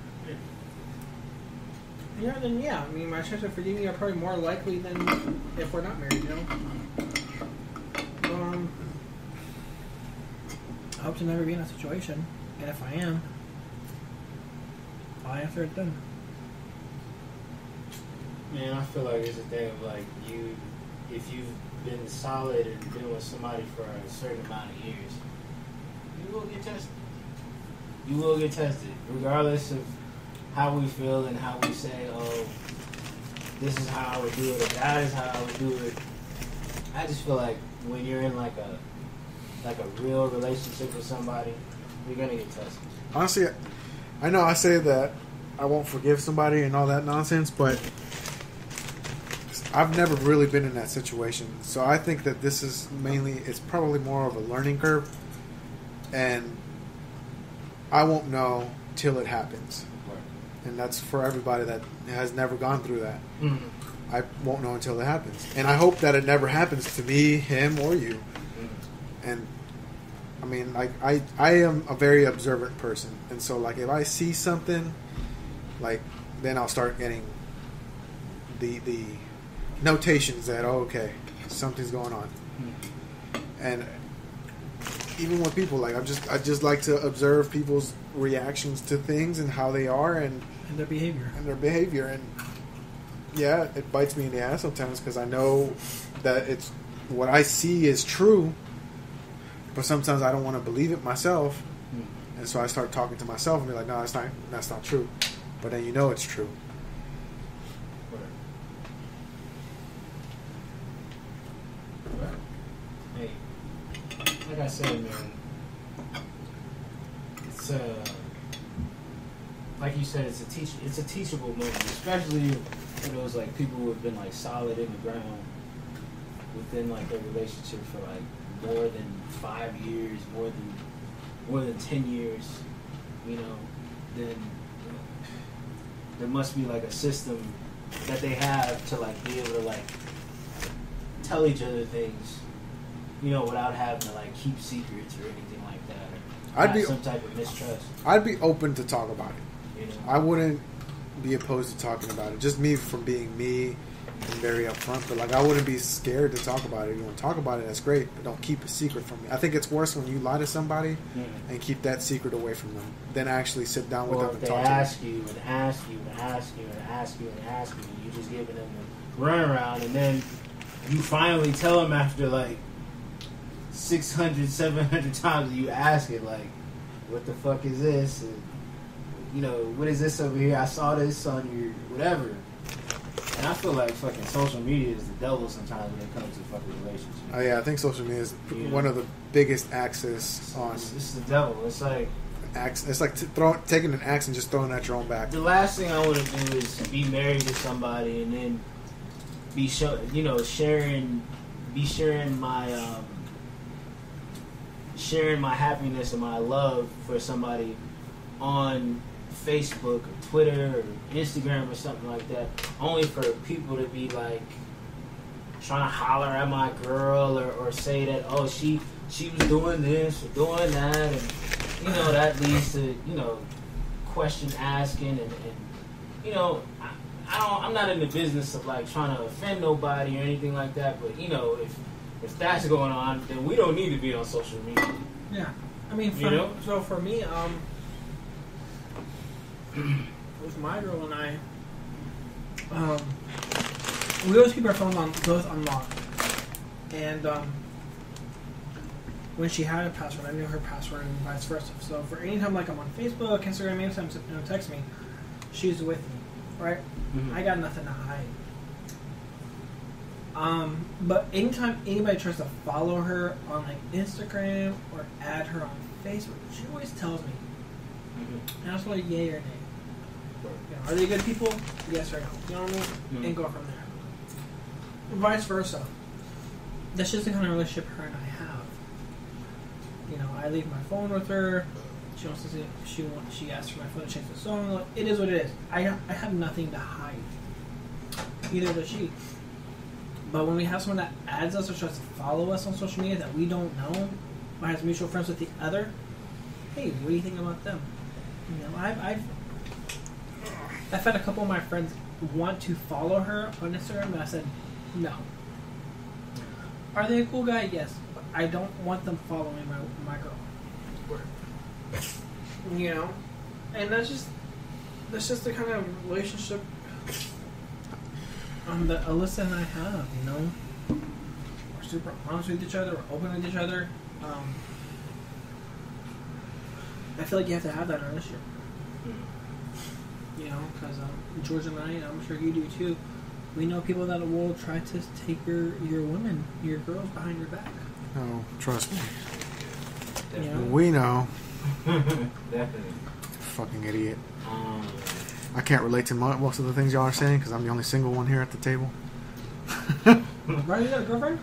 Yeah, then yeah. I mean, my chances of forgiving you are probably more likely than if we're not married. You know. Um, I hope to never be in that situation, and if I am, I'll answer it then. Man, I feel like it's a thing of like you, if you've been solid and been with somebody for a certain amount of years, you will get tested. You will get tested, regardless of how we feel and how we say, "Oh, this is how I would do it," or "That is how I would do it." I just feel like when you're in like a like a real relationship with somebody, you're gonna get tested. Honestly, I know I say that I won't forgive somebody and all that nonsense, but I've never really been in that situation. So I think that this is mainly, it's probably more of a learning curve, and I won't know till it happens. And that's for everybody that has never gone through that. Mm-hmm. I won't know until it happens. And I hope that it never happens to me, him, or you. And I mean, like I, I am a very observant person, and so like if I see something, like then I'll start getting the the notations that oh, okay, something's going on. And even with people, like I'm just I just like to observe people's reactions to things and how they are and And their behavior. and their behavior. And yeah it bites me in the ass sometimes because i know that it's what i see is true but sometimes i don't want to believe it myself. Hmm. And so i start talking to myself and be like no that's not that's not true. But then you know it's true. Hey, like I said, man, uh, like you said, it's a teach, it's a teachable moment, especially for those like people who have been like solid in the ground within like their relationship for like more than five years, more than more than ten years, you know, then there must be like a system that they have to like be able to like tell each other things, you know, without having to like keep secrets or anything I'd be- some type of mistrust, I'd be open to talk about it. you know. I wouldn't be opposed to talking about it. Just me from being me and very upfront. But like, I wouldn't be scared to talk about it. You want to talk about it? That's great. But don't keep a secret from me. I think it's worse when you lie to somebody Mm. and keep that secret away from them than actually sit down with Or them if and talk to them. ask you and ask you and ask you and ask you and ask you, you just giving them the runaround, and then you finally tell them after like 600, 700 times you ask it, like, what the fuck is this? And, you know, what is this over here? I saw this on your whatever. And I feel like fucking social media is the devil sometimes when it comes to fucking relationships. Oh yeah, I think social media is Yeah. one of the biggest axes on. It's, it's the devil. It's like Axe, it's like t- throw, taking an axe and just throwing it at your own back. the last thing I want to do is be married to somebody and then be show, you know, sharing, be sharing my, um, sharing my happiness and my love for somebody on Facebook or Twitter or Instagram or something like that, only for people to be like trying to holler at my girl or, or say that oh she she was doing this or doing that and you know that leads to you know question asking and, and you know I, I don't I'm not in the business of like trying to offend nobody or anything like that but you know if if that's going on then we don't need to be on social media Yeah, I mean, for, You know? so for me, um, with my girl and I, um, we always keep our phones on both unlocked, and um, when she had a password, I knew her password and vice versa. So for any time like I'm on Facebook, Instagram, anytime you know, text me, she's with me, right? I got nothing to hide. Um, but anytime anybody tries to follow her on like Instagram or add her on Facebook, she always tells me. Mhm. And I was like, yay or nay. You know, are they good people? Yes or no. You know what I mean? Mhm. And go from there. Vice versa. That's just the kind of relationship her and I have. You know, I leave my phone with her. She wants to see. She wants. She asks for my phone to change the song. It is what it is. I I have nothing to hide. Neither does she. But when we have someone that adds us or tries to follow us on social media that we don't know, or has mutual friends with the other, hey, what do you think about them? You know, I've I've I've had a couple of my friends want to follow her on Instagram, and I said no. Are they a cool guy? Yes, but I don't want them following my my girl. You know, and that's just that's just the kind of relationship um, that Alyssa and I have. You know, we're super honest with each other. We're open with each other. Um, I feel like you have to have that in a relationship. You know, because um, George and I, and I'm sure you do too. We know people that will try to take your your women, your girls behind your back. Oh, trust me. You know? We know. Definitely. Fucking idiot. Um, I can't relate to most of the things y'all are saying because I'm the only single one here at the table. Brian, you got a girlfriend?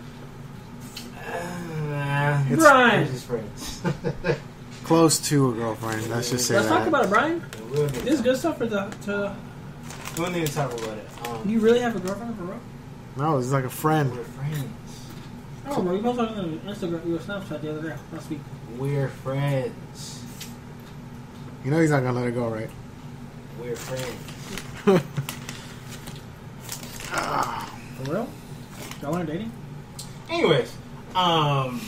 uh, It's- Brian! we're friends. Close to a girlfriend. Let's just say Let's that. talk about it, Brian. We'll This is good stuff for the. To, We don't need to talk about it. Um, you really have a girlfriend for real? No, it's like a friend. we're friends. Oh, bro, you posted on Instagram, your Snapchat the other day last week. We're friends. You know he's not gonna let it go, right? We're friends. For real? Y'all aren't dating? Anyways, um,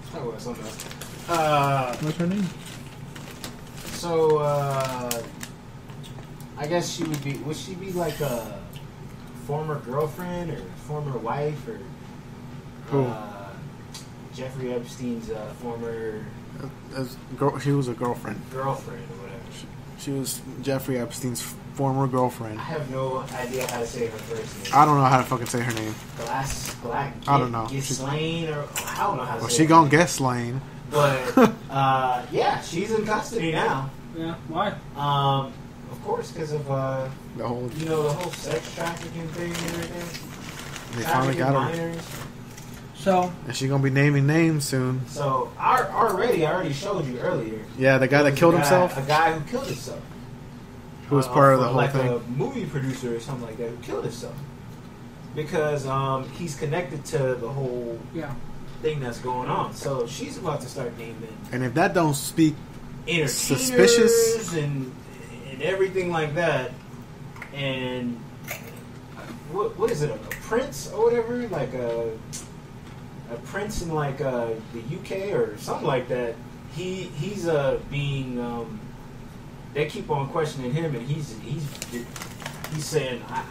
let's talk about something else. Uh, What's her name? so uh, I guess she would be. Would she be like a former girlfriend or former wife or Who? Uh, Jeffrey Epstein's uh, former As girl, she was a girlfriend. girlfriend or whatever. She was Jeffrey Epstein's former girlfriend. I have no idea how to say her first name. I don't know how to fucking say her name. Glass, Black, I don't know. Ghislaine, or I don't know how to Well, say she her gonna name. get slain. But uh, yeah, she's in custody now. Yeah, why? Um, of course, because of uh, The whole you know the whole sex trafficking thing and everything. they finally got her. Minors. So And she's gonna be naming names soon. So I already, I already showed you earlier. Yeah, the guy that killed guy- himself, A guy who killed himself. who was uh, part of the for whole like thing. a movie producer or something like that who killed himself because um, he's connected to the whole yeah, thing that's going on. So she's about to start naming And if that don't speak, Suspicious? and and everything like that. And what what is it? A, prince or whatever? Like a a prince in like uh, the UK or something like that. He he's uh being um, they keep on questioning him and he's he's he's saying I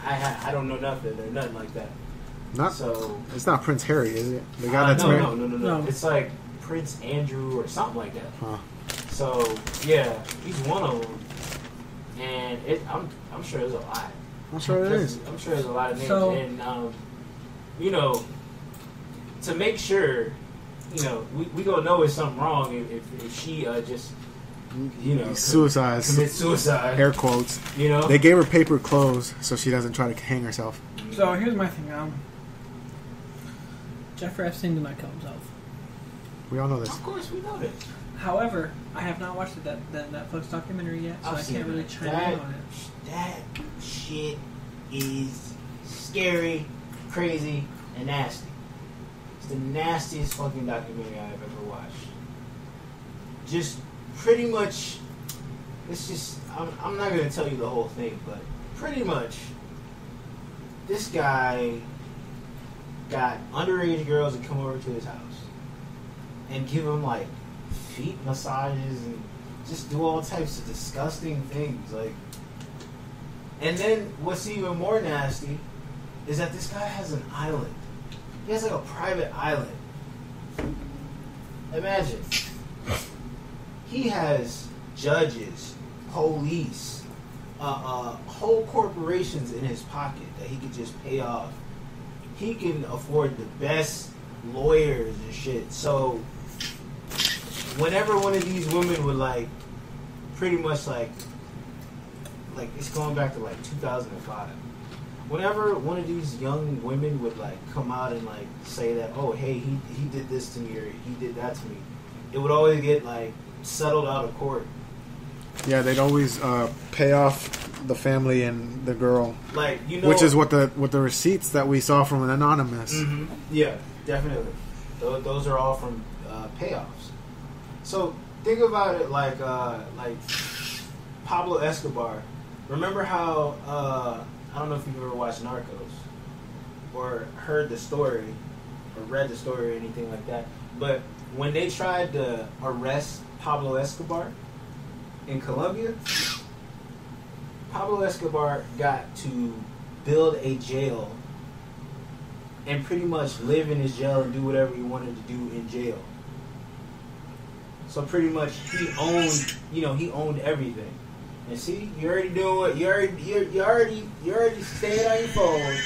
I, I don't know nothing or nothing like that. not So it's not Prince Harry, is it? The guy uh, that's no, married. no no no no No. it's like Prince Andrew or something like that. Huh. So yeah, he's one of them, and it, I'm I'm sure there's a lot. I'm sure it is. I'm sure there's a lot of names, So- and um, you know, to make sure, you know, we we gonna know it's something wrong if, if, if she uh, just you know Suicide. commit suicide. Air quotes. You know, They gave her paper clothes so she doesn't try to hang herself. So here's my thing. Um, Jeffrey Epstein did not kill himself. We all know this. of course we know this. However, I have not watched that that Netflix documentary yet, so I've I can't really that. chime that, in on it. That shit is scary, crazy, and nasty. It's the nastiest fucking documentary I've ever watched. Just pretty much, it's just, I'm, I'm not gonna tell you the whole thing, but pretty much, this guy got underage girls to come over to his house and give him like feet massages and just do all types of disgusting things. Like, and then what's even more nasty is that this guy has an island. He has like a private island. Imagine. He has judges, police, uh, uh, whole corporations in his pocket that he could just pay off. He can afford the best lawyers and shit. So, whenever one of these women would like, pretty much like, like it's going back to like 2005. Whenever one of these young women would like come out and like say that, oh hey, he he did this to me or he did that to me, it would always get like settled out of court. Yeah, they'd always uh, pay off the family and the girl, Like you know, which is what the what the receipts that we saw from an anonymous. hmm Yeah, definitely. Those, those are all from uh, payoffs. So think about it like uh, like Pablo Escobar. Remember how uh, I don't know if you've ever watched Narcos or heard the story or read the story or anything like that. But when they tried to arrest Pablo Escobar in Colombia, Pablo Escobar got to build a jail and pretty much live in his jail and do whatever he wanted to do in jail. So pretty much he owned, you know, he owned everything. And see, you already doing you already you you already you already staying on your phone.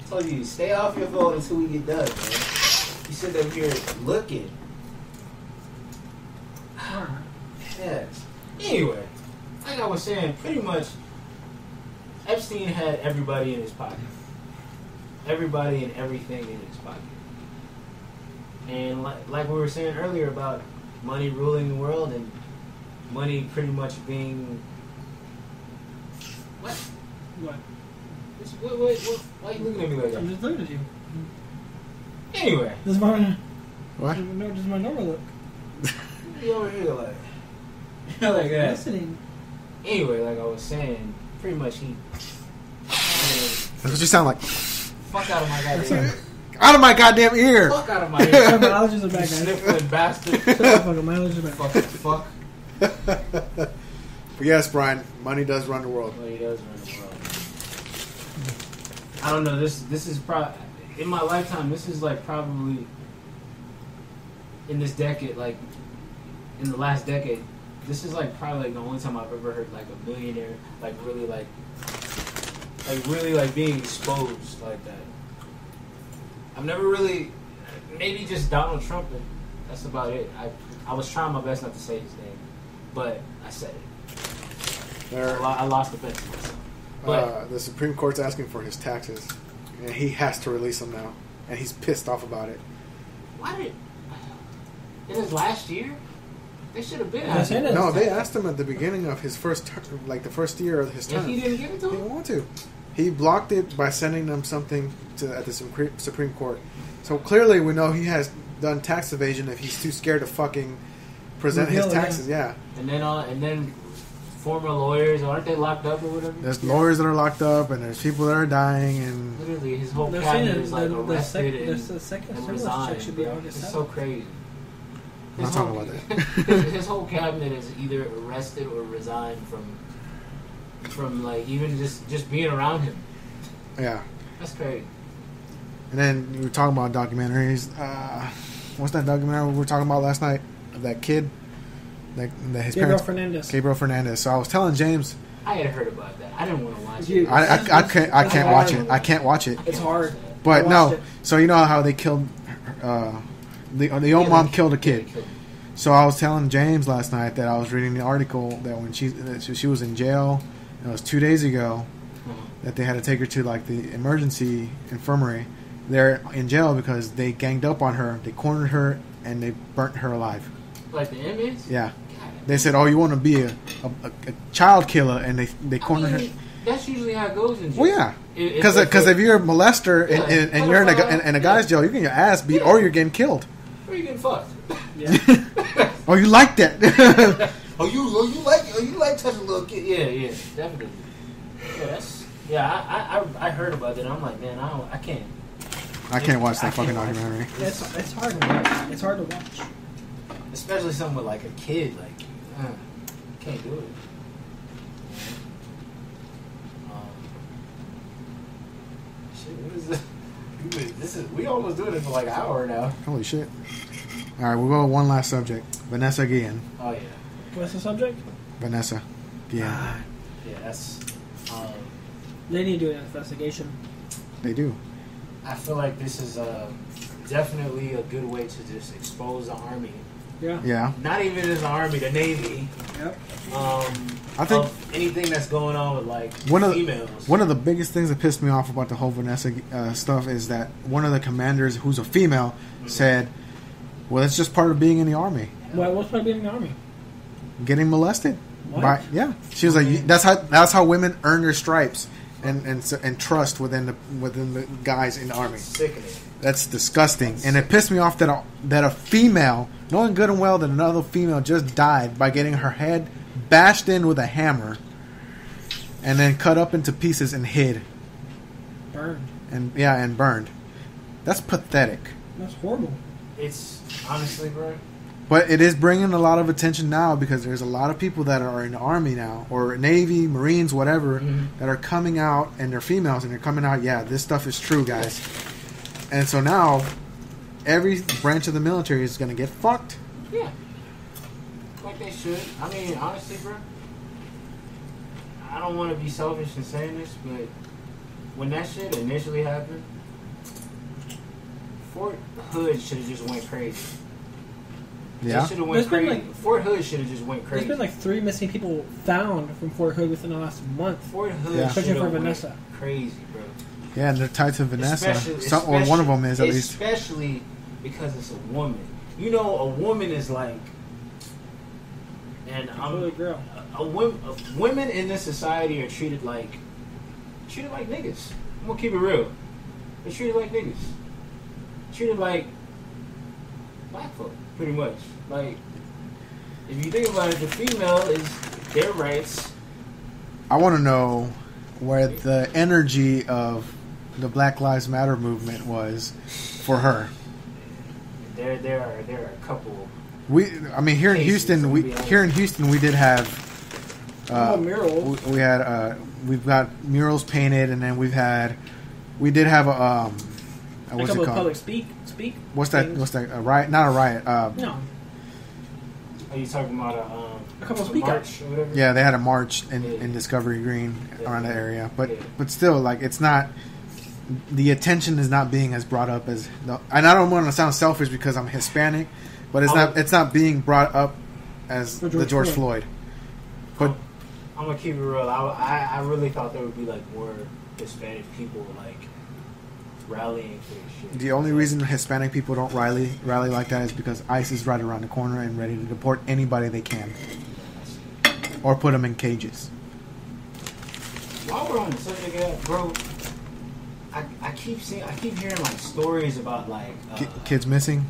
I told you stay off your phone until we get done, man. You sit up here looking. Yes. Anyway, like I was saying, pretty much Epstein had everybody in his pocket. Everybody and everything in his pocket. And like, like we were saying earlier about money ruling the world and money pretty much being what? What? It's- What, what, what, why are you looking at me like that? I'm just looking at you. Anyway, This is my What? no, this is my normal look. you over here like like that. Listening. Anyway, like I was saying, pretty much he That's what you sound like. fuck out of my goddamn Out of my goddamn ear! fuck out of my ear. my allergies are You back, guys. sniffling bastard. Shut the fuck up, my allergies are back. Fucking fuck. But yes, Brian, money does run the world. He does run the world. I don't know. This this is probably in my lifetime. This is like probably in this decade, like in the last decade. This is like probably like the only time I've ever heard like a millionaire like really like like really like being exposed like that. I've never really maybe just Donald Trump. And that's about it. I I was trying my best not to say his name, but I said it. I, There, lo- I lost the bet to myself. But uh, the Supreme Court's asking for his taxes, and he has to release them now. and he's pissed off about it. Why did? It is last year. They should have been. Yes, asking it is. for No, they asked him at the beginning of his first term, like the first year of his And term. he didn't give it to He him. didn't want to. He blocked it by sending them something to at the Supreme Supreme Court. So clearly, we know he has done tax evasion if he's too scared to fucking present his Reveal it, yeah. taxes. Yeah, And then, uh, and then, former lawyers aren't they locked up or whatever? there's lawyers that are locked up, and there's people that are dying, and Literally, his whole They're cabinet that is like the, the, arrested sec, and, the, the second and resigned. check should be bro. August It's so 7th. crazy. I'm not talking about that. his, his whole cabinet is either arrested or resigned from, from like even just just being around him. yeah. That's crazy. And then you were talking about documentaries. Uh, what's that documentary we were talking about last night of that kid? That, that his Gabriel parents, Fernandez. Gabriel Fernandez. So I was telling James, I had heard about that. I didn't want to watch You- it. I, I, I can't, I can't watch it. I can't watch it. It's hard. But no, it. so you know how they killed uh, the the old Yeah, mom they- killed a yeah, kid. they. So I was telling James last night that I was reading the article that when she that she she was in jail, it was two days ago that they had to take her to like the emergency infirmary. They're in jail because they ganged up on her, they cornered her, and they burnt her alive. Like the inmates. Yeah, God. they said, "Oh, you want to be a, a, a child killer?" And they they I cornered mean, her. that's usually how it goes in jail. Well, yeah, because if- because if you're a molester and, Yeah, and, and you're in a, gu- in, in a guy's yeah. jail, you're getting your ass beat or you're getting killed. Or you getting fucked. Yeah. Oh, you like that? oh, you oh, you like oh, you like touching little kid? Yeah, yeah, definitely. Yeah, yeah. I, I I- I heard about that. I'm like, man, I don't, I can't. I can't watch I that fucking can't watch documentary. it's, it's hard to watch. It's hard to watch. Especially something with like a kid, like, uh, can't do it. Um, shit, what is this? This is we almost doing it for like an hour now. Holy shit! All right, we'll go with one last subject. Vanessa Guillen. Oh yeah, What's the subject? Vanessa Guillen. Ah, yeah. That's. Um, they need to do an investigation. They do. I feel like this is uh, definitely a good way to just expose the army. Yeah. Yeah. Not even as the army, the navy. Yep. Um, I think- of anything that's going on with like One of the- females. One of the biggest things that pissed me off about the whole Vanessa uh, stuff is that one of the commanders, who's a female, said, "Well, that's just part of being in the army, Well, what's part of being in the army? getting molested." What? By, yeah, she was like, "That's how that's how women earn their stripes and and and trust within the within the guys in the army." sickening. That's disgusting, and it pissed me off that a, that a female, knowing good and well that another female just died by getting her head bashed in with a hammer, and then cut up into pieces and hid, Burned. and yeah, and burned. That's pathetic. That's horrible. It's honestly, bro. But it is bringing a lot of attention now because there's a lot of people that are in the army now, or Navy, Marines, whatever, Mhm. that are coming out, and they're females, and they're coming out. Yeah, this stuff is true, guys. And so now, every branch of the military is going to get fucked. Yeah, like they should. I mean, honestly, bro. I don't want to be selfish in saying this, but when that shit initially happened, Fort Hood should have just went crazy. Yeah. Should have went There's been, crazy. like- Fort Hood should have just went crazy. There's been like three missing people found from Fort Hood within the last month. Fort Hood Yeah. should Searching for have went Vanessa. crazy, bro. Yeah, and they're tied to Vanessa. Especially- Some, or one of them is at least. Especially because it's a woman. You know, a woman is like, and I'm Holy girl. a, a, wom- a, women in this society are treated like treated like niggas. I'm gonna keep it real. They're treated like niggas. Treated like black folk, pretty much. Like, if you think about it, the female is their rights. I want to know where the energy of the Black Lives Matter movement was for her. There, there are there are a couple. We, I mean, here in Houston, we to be honest. here in Houston we did have. Uh, Oh, murals. We, we had uh, we've got murals painted, and then we've had we did have a um, uh, A what's couple it of public called? speak speak. What's that? things. What's that? A riot? Not a riot. Uh, No. Are you talking about a um, A couple a speak march or whatever? Yeah, they had a march in, Yeah. in Discovery Green Yeah. around the area, but Yeah. but still, like it's not the attention is not being as brought up as. The, and I don't want to sound selfish because I'm Hispanic, but it's I not oh. it's not being brought up as For the George George Floyd. Floyd. But I'm gonna keep it real. I, I, I really thought there would be like more Hispanic people like rallying for this shit. The only reason Hispanic people don't rally rally like that is because ICE is right around the corner and ready to deport anybody they can, or put them in cages. While we're on the subject bro, I, I keep seeing, I keep hearing like stories about like uh, Ki kids missing.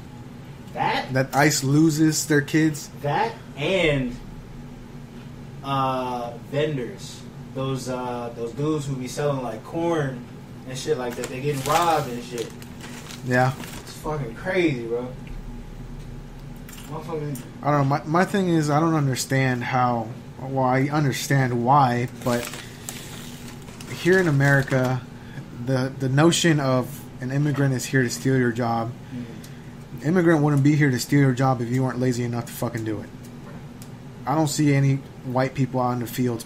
that, That ICE loses their kids. that, and uh, vendors, those uh, those dudes who be selling like corn and shit like that. They getting robbed and shit. Yeah, It's fucking crazy, bro. I don't know. My my thing is I don't understand how. Well, I understand why, but here in America, the the notion of an immigrant is here to steal your job. Immigrant wouldn't be here to steal your job if you weren't lazy enough to fucking do it. I don't see any white people out in the fields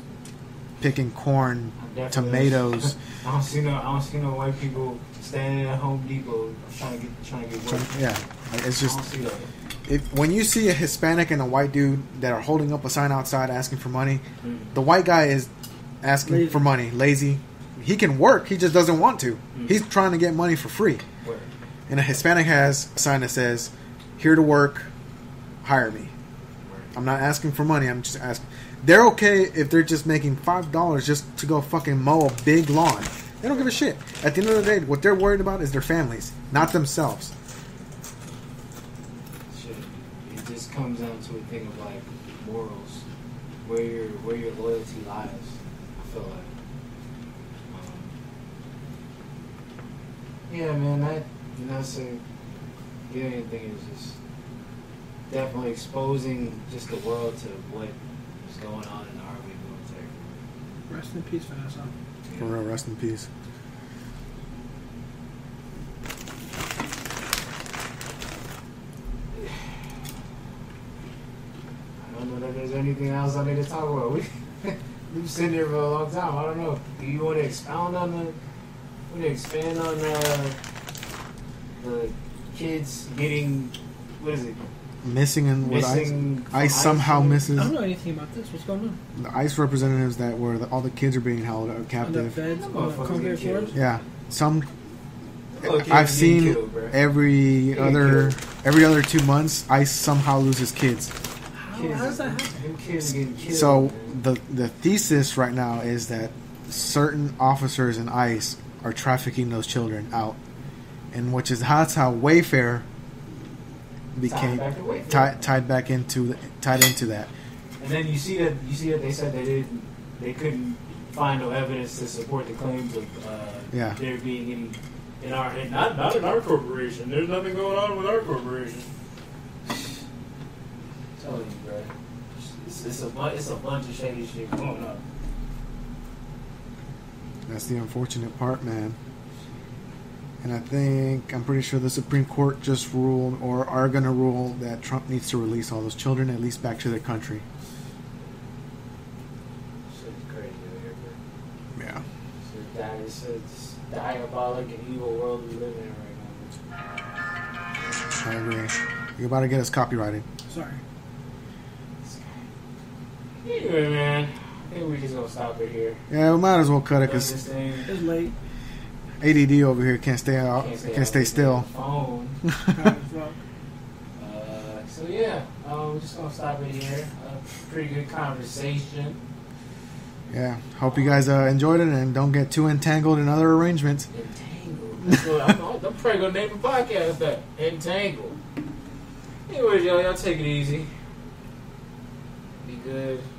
picking corn, tomatoes. I don't see no, I don't see no white people standing at Home Depot trying to get trying to get work. yeah, like, it's I just don't see that. if when you see a Hispanic and a white dude that are holding up a sign outside asking for money, Mm. the white guy is asking Lazy. for money, lazy. He can work, he just doesn't want to. Mm. He's trying to get money for free. And a Hispanic has a sign that says, "Here to work, hire me." I'm not asking for money. I'm just asking. They're okay if they're just making five dollars just to go fucking mow a big lawn. They don't give a shit. At the end of the day, what they're worried about is their families, not themselves. Shit. It just comes down to a thing of like morals, where your where your loyalty lies. I feel like. Um, yeah, man. That you know, so the other thing is just definitely exposing just the world to what is going on in the army and military. Rest in peace, Vanessa. For real, rest in peace. I don't know that there's anything else I need to talk about. We, we've been sitting here for a long time. I don't know. Do you want to expound on the? Want to expand on uh, the kids getting what is it? Missing and what ICE, Missing. from ICE somehow ICE? I don't know anything about this. What's going on? the ICE representatives that were the, all the kids are being held uh, On the captive. beds, on the Motherfuckers concrete get killed. floors? Yeah, some Little kids I've getting seen killed, bro. every Getting other killed. every other two months. ICE somehow loses kids. How, Kids- how does that happen? Them kids getting killed. So man. the the thesis right now is that certain officers in ICE are trafficking those children out, and which is that's how Wayfair became back Wayfair. tied tied back into tied into that. And then you see that you see that they said they didn't, they couldn't find no evidence to support the claims of uh, Yeah. there being any in our in, not not in our corporation. There's nothing going on with our corporation. Telling you, bro, it's, it's a it's a bunch of shady shit going on. That's the unfortunate part, man. And I think I'm pretty sure the Supreme Court just ruled or are going to rule that Trump needs to release all those children at least back to their country. Shit's crazy here. Yeah. It's a, di- it's a it's a diabolic and evil world we live in right now. I agree. You're about to get us copyrighted. Sorry. Anyway, man, I think we're just gonna stop it here. Yeah, we might as well cut it because. It's late. ADD over here can't stay out, Can't stay, can't stay still. Phone. Proud as fuck. Uh, so yeah, um, we're just gonna stop it here. A pretty good conversation. Yeah. Hope you guys uh, enjoyed it and don't get too entangled in other arrangements. Entangled. That's what I'm, I'm probably gonna name the podcast that. Entangled. Anyways, y'all, y'all take it easy. Be good. Peace out.